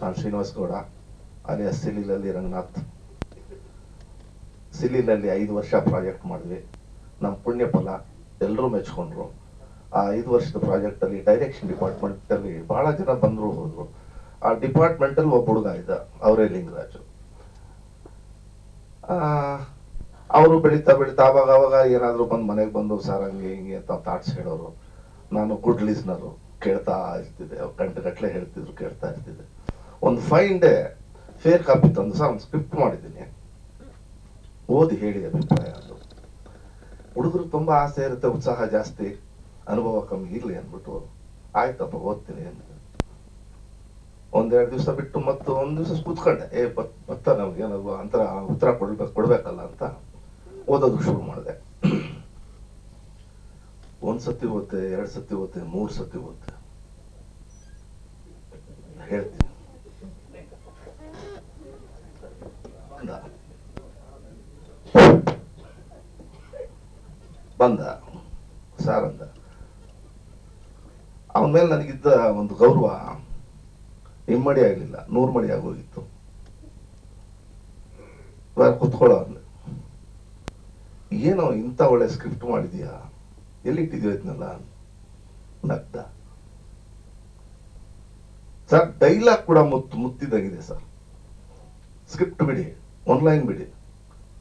ನಾನು ಶ್ರೀನಿವಾಸ್ ಗೌಡ, ಅಲ್ಲಿಯ ಸಿಲಿಲಲ್ಲಿ ರಂಗನಾಥ್. ಸಿಲಿಲಲ್ಲಿ ಐದು ವರ್ಷ ಪ್ರಾಜೆಕ್ಟ್ ಮಾಡಿದ್ವಿ. ನಮ್ಮ ಪುಣ್ಯ ಫಲ ಎಲ್ಲರೂ ಮೆಚ್ಕೊಂಡ್ರು. ಆ ಐದು ವರ್ಷದ ಪ್ರಾಜೆಕ್ಟಲ್ಲಿ ಡೈರೆಕ್ಷನ್ ಡಿಪಾರ್ಟ್ಮೆಂಟಲ್ಲಿ ಬಹಳ ಜನ ಬಂದರು ಹೋದ್ರು. ಆ ಡಿಪಾರ್ಟ್ಮೆಂಟಲ್ಲಿ ಒಬ್ಬ ಹುಡುಗ ಇದ್ದ, ಅವರೇ ಲಿಂಗರಾಜು. ಅವರು ಬೆಳೀತಾ ಬೆಳೀತಾ ಆವಾಗ ಅವಾಗ ಏನಾದರೂ ಬಂದು ಮನೆಗೆ ಬಂದು, ಸರ್, ಹಂಗೆ ಹಿಂಗೆ ಅಂತ ಥಾಟ್ಸ್ ಹೇಳೋರು. ನಾನು ಗುಡ್ ಲಿಸ್ನರು. ಕೇಳ್ತಾ ಇರ್ತಿದ್ದೆ. ಗಂಟೆ ಗಟ್ಟಲೆ ಹೇಳ್ತಿದ್ರು, ಕೇಳ್ತಾ ಇರ್ತಿದ್ದೆ. ಒಂದು ಫೈನ್ ಡೇ ಫೇರ್ ಕಾಪಿ ತಂದು ಸರ್ ಒಂದು ಸ್ಕ್ರಿಪ್ಟ್ ಮಾಡಿದ್ದೀನಿ. ಓದಿ ಹೇಳಿ ಅಭಿಪ್ರಾಯ ಅದು. ಹುಡುಗರು ತುಂಬಾ ಆಸೆ ಇರುತ್ತೆ, ಉತ್ಸಾಹ ಜಾಸ್ತಿ, ಅನುಭವ ಕಮ್ಮಿ, ಇರಲಿ ಅಂದ್ಬಿಟ್ಟು. ಆಯ್ತಪ್ಪ, ಓದ್ತೀನಿ ಅಂತ ಒಂದೆರಡು ದಿವಸ ಬಿಟ್ಟು ಮತ್ತು ಒಂದು ದಿವಸ ಕೂತ್ಕೊಂಡೆ. ಏ, ಬತ್, ಬತ್ತ ನಮ್ಗೆ ಏನಾದ್ರು ಅಂತರ, ಉತ್ತರ ಕೊಡ್ಬೇಕು ಕೊಡ್ಬೇಕಲ್ಲ ಅಂತ ಓದೋದು ಶುರು ಮಾಡಿದೆ. ಒಂದ್ ಸತಿ ಓದ್ತೆ, ಎರಡ್ ಸತಿ ಓದ್ತೆ, ಮೂರ್ ಸತಿ ಓದ್ತೆ. ಹೇಳ್ತೀನಿ ಬಂದ ಬಂದ ಸಾರ್ ಅಂದ ಅವನ ಮೇಲೆ ನನಗಿದ್ದ ಒಂದು ಗೌರವ ಇಮ್ಮಡಿ ಆಗಲಿಲ್ಲ ನೂರು ಮಡಿ ಆಗೋಗಿತ್ತು ಕುತ್ಕೊಳ್ಳೋ ಏನೋ ಇಂಥ ಒಳ್ಳೆ ಸ್ಕ್ರಿಪ್ಟ್ ಮಾಡಿದೀಯಾ? ಎಲ್ಲಿಟ್ಟಿದ್ಯೋ ಇದನ್ನೆಲ್ಲ? ನಗ್ದ. ಸರ್ ಡೈಲಾಗ್ ಕೂಡ ಮುತ್ತು ಮುತ್ತಿದ್ದಾಗಿದೆ ಸರ್. ಸ್ಕ್ರಿಪ್ಟ್ ಬಿಡಿ ಆನ್ಲೈನ್ ಬಿಡಿ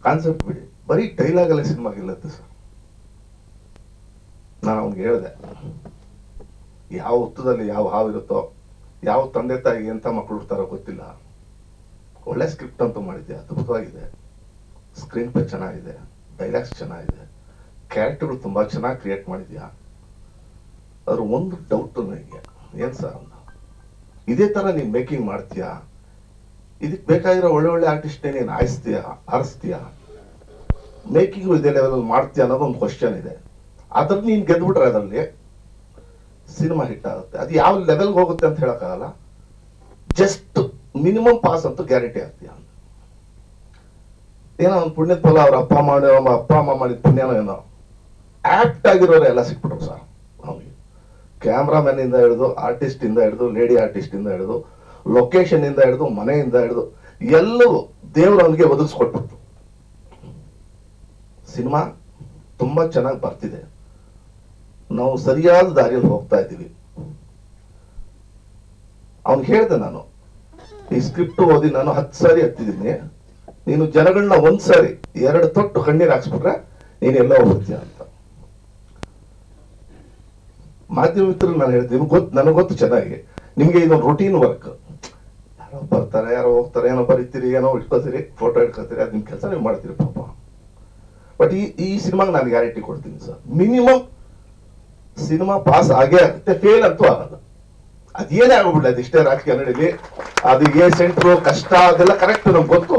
ಕಾನ್ಸೆಪ್ಟ್ ಬಿಡಿ. ಬರೀ ಡೈಲಾಗ್ ಅಲ್ಲೇ ಸಿನಿಮಾ ಗೆಲ್ಲತ್ತೆ ಸರ್. ನಾನು ಅವ್ನಿಗೆ ಹೇಳಿದೆ. ಯಾವ ಹುತ್ತದಲ್ಲಿ ಯಾವ ಹಾವಿರುತ್ತೋ ಯಾವ ತಂದೆ ತಾಯಿ ಎಂಥ ಮಕ್ಕಳು ಇರ್ತಾರೋ ಗೊತ್ತಿಲ್ಲ. ಒಳ್ಳೆ ಸ್ಕ್ರಿಪ್ಟ್ ಅಂತೂ ಮಾಡಿದ್ದೆ. ಅದ್ಭುತವಾಗಿದೆ. ಸ್ಕ್ರೀನ್ ಪ್ಲೇ ಚೆನ್ನಾಗಿದೆ. ಡೈಲಾಗ್ಸ್ ಚೆನ್ನಾಗಿದೆ. ಕ್ಯಾರೆಕ್ಟರ್ಗಳು ತುಂಬಾ ಚೆನ್ನಾಗಿ ಕ್ರಿಯೇಟ್ ಮಾಡಿದ್ಯಾ? ಅದ್ರ ಒಂದು ಡೌಟ್ ನನಗೆ ಏನು ಸರ್ ಇದೆ ಇದೇ ತರ ನೀನ್ ಮೇಕಿಂಗ್ ಮಾಡ್ತೀಯಾ? ಇದಕ್ಕೆ ಬೇಕಾಗಿರೋ ಒಳ್ಳೆ ಒಳ್ಳೆ ಆರ್ಟಿಸ್ಟ್ ನೀನ್ ಆಯಿಸ್ತೀಯಾ ಆರಿಸ್ತೀಯಾ ಮೇಕಿಂಗ್ ಇದೇ ಲೆವೆಲ್ ಮಾಡ್ತೀಯ ಅನ್ನೋದು ಒಂದು ಕ್ವಶನ್ ಇದೆ. ಅದ್ರ ನೀನ್ ಗೆದ್ಬಿಟ್ರೆ ಅದರಲ್ಲಿ ಸಿನಿಮಾ ಹಿಟ್ ಆಗುತ್ತೆ. ಅದು ಯಾವ ಲೆವೆಲ್ಗೆ ಹೋಗುತ್ತೆ ಅಂತ ಹೇಳಕ್ಕಾಗಲ್ಲ. ಜಸ್ಟ್ ಮಿನಿಮಮ್ ಪಾಸ್ ಅಂತೂ ಗ್ಯಾರಂಟಿ ಆಗ್ತೀಯ. ಏನೋ ಒಂದು ಪುಣ್ಯದ ಫಲ ಅವ್ರ ಅಪ್ಪ ಮಾಡಿ ಅಪ್ಪ, ಅಮ್ಮ ಮಾಡಿದ ಪುಣ್ಯನೋ ಏನೋ. ಆಕ್ಟ್ ಆಗಿರೋರು ಎಲ್ಲ ಸಿಕ್ಬಿಟ್ರು ಸರ್ ನಮಗೆ. ಕ್ಯಾಮ್ರಾಮನ್ ಇಂದ ಹಿಡಿದು ಆರ್ಟಿಸ್ಟ್ ಇಂದ ಹಿಡಿದು ಲೇಡಿ ಆರ್ಟಿಸ್ಟ್ ಇಂದ ಹಿಡಿದು ಲೊಕೇಶನ್ ಇಂದ ಹಿಡಿದು, ಮನೆಯಿಂದ ಹಿಡಿದು, ಎಲ್ಲವೂ ದೇವರು ಅವನಿಗೆ ಒದಗಿಸ್ಕೊಟ್ಬಿಟ್ರು. ಸಿನಿಮಾ ತುಂಬಾ ಚೆನ್ನಾಗಿ ಬರ್ತಿದೆ. ನಾವು ಸರಿಯಾದ ದಾರಿಯಲ್ಲಿ ಹೋಗ್ತಾ ಇದ್ದೀವಿ. ಅವನು ಹೇಳ್ದೆ ನಾನು, ಈ ಸ್ಕ್ರಿಪ್ಟ್ ಓದಿ ನಾನು ಹತ್ತು ಸಾರಿ ಹತ್ತಿದ್ದೀನಿ ನೀನು ಜನಗಳನ್ನ ಒಂದ್ ಸಾರಿ, ಎರಡು ತೊಟ್ಟು ಕಣ್ಣೀರು ಹಾಕ್ಸ್ಬಿಟ್ರೆ ನೀನೆಲ್ಲ ಹೋಗ್ತೀಯ ಅಂತ. ಮಾಧ್ಯಮ ಮಿತ್ರರು ನಾನು ಹೇಳ್ತೀನಿ ಗೊತ್ತು ನನಗೆ ಗೊತ್ತು ಚೆನ್ನಾಗಿ. ನಿಮಗೆ ಇದೊಂದು ರೂಟೀನ್ ವರ್ಕ್ ಯಾರೋ ಬರ್ತಾರೆ, ಯಾರೋ ಹೋಗ್ತಾರೆ, ಏನೋ ಬರೀತೀರಿ, ಏನೋ ಇಟ್ಕೋತೀರಿ ಫೋಟೋ ಇಟ್ಕೋತೀರಿ ಅದು ನಿಮ್ಮ ಕೆಲಸ, ನೀವು ಮಾಡ್ತೀರಿ ಪಾಪ. ಬಟ್ ಈ ಈ ಸಿನಿಮಾಗೆ ನಾನು ಗ್ಯಾರಂಟಿ ಕೊಡ್ತೀನಿ ಸರ್. ಮಿನಿಮಮ್ ಸಿನಿಮಾ ಪಾಸ್ ಆಗೇ ಆಗುತ್ತೆ ಫೇಲ್ ಅಂತೂ ಆಗಲ್ಲ. ಅದೇನೇ ಆಗೋಗ್ಬಿಡ್ಲಿ ಅದು ಇಷ್ಟೇ ರಾಜಕೀಯ ನಡೀಲಿ. ಅದು ಎ ಸೆಂಟ್ರು ಕಷ್ಟ, ಅದೆಲ್ಲ ಕರೆಕ್ಟ್ ನಮ್ಗೆ ಗೊತ್ತು.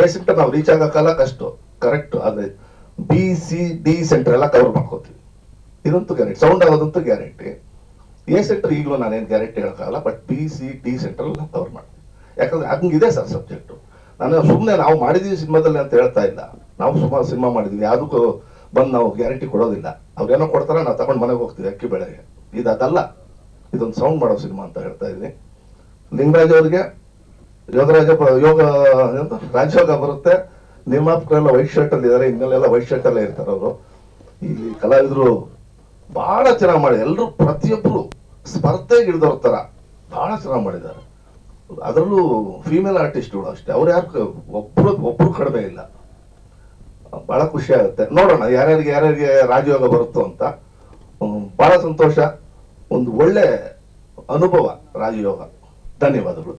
ಎ ಸೆಂಟರ್ ನಾವು ರೀಚ್ ಆಗೋಕ್ಕಲ್ಲ ಕಷ್ಟ ಕರೆಕ್ಟ್ ಅದೇ ಬಿ, ಸಿ, ಡಿ ಸೆಂಟರ್ ಎಲ್ಲ ಕವರ್ ಮಾಡ್ಕೋತೀವಿ. ಇದಂತೂ ಗ್ಯಾರಂಟಿ ಸೌಂಡ್ ಆಗೋದಂತೂ ಗ್ಯಾರಂಟಿ ಎ ಸೆಂಟರ್ ಈಗಲೂ ನಾನೇನು ಗ್ಯಾರಂಟಿ ಹೇಳೋಕ್ಕಾಗಲ್ಲ but B, C, D center ಎಲ್ಲ ಕವರ್ ಮಾಡ್ತೀವಿ. ಯಾಕಂದ್ರೆ ಹಂಗಿದೆ ಸರ್ ಸಬ್ಜೆಕ್ಟು ನಾನು ಸುಮ್ಮನೆ ನಾವು ಮಾಡಿದೀವಿ ಸಿನಿಮಾದಲ್ಲಿ ಅಂತ ಹೇಳ್ತಾ ಇಲ್ಲ. ನಾವು ಸುಮಾರು ಸಿನಿಮಾ ಮಾಡಿದ್ವಿ, ಯಾವುದಕ್ಕೂ ಬಂದು ನಾವು ಗ್ಯಾರಂಟಿ ಕೊಡೋದಿಲ್ಲ. ಅವ್ರೇನೋ ಕೊಡ್ತಾರ, ನಾವು ತಗೊಂಡು ಮನೆಗೆ ಹೋಗ್ತೀವಿ ಅಕ್ಕಿ ಬೆಳೆಗೆ. ಇದು ಅದಲ್ಲ ಇದೊಂದು ಸೌಂಡ್ ಮಾಡೋ ಸಿನಿಮಾ ಅಂತ ಹೇಳ್ತಾ ಇದ್ದೀನಿ. ಲಿಂಗರಾಜ್ ಅವ್ರಿಗೆ ಯೋಗರಾಜ ಯೋಗ ರಾಜಯೋಗ ಬರುತ್ತೆ. ನಿರ್ಮಾಪಕರೆಲ್ಲ ವೈಟ್ ಶರ್ಟ್ ಅಲ್ಲಿ ಇದಾರೆ ಇನ್ನೆಲ್ಲ ವೈಟ್ ಶರ್ಟ್ ಅಲ್ಲೇ ಇರ್ತಾರೆ ಅವರು. ಇಲ್ಲಿ ಕಲಾವಿದರು ಬಹಳ ಚೆನ್ನಾಗಿ ಮಾಡಿ ಎಲ್ಲರೂ ಪ್ರತಿಯೊಬ್ಬರು ಸ್ಪರ್ಧೆಗೆ ಹಿಡಿದವ್ರ ತರ ಬಹಳ ಚೆನ್ನಾಗಿ ಮಾಡಿದ್ದಾರೆ. ಅದರಲ್ಲೂ ಫೀಮೇಲ್ ಆರ್ಟಿಸ್ಟ್ಗಳು ಅಷ್ಟೇ. ಅವ್ರು ಯಾರು ಒಬ್ರು ಒಬ್ರು ಕಡಿಮೆ ಇಲ್ಲ. ಬಹಳ ಖುಷಿ ಆಗುತ್ತೆ. ನೋಡೋಣ, ಯಾರ್ಯಾರಿಗೆ ಯಾರ್ಯಾರಿಗೆ ರಾಜಯೋಗ ಬರುತ್ತೋ ಅಂತ. ಬಹಳ ಸಂತೋಷ. ಒಂದು ಒಳ್ಳೆ ಅನುಭವ ರಾಜಯೋಗ. ಧನ್ಯವಾದಗಳು.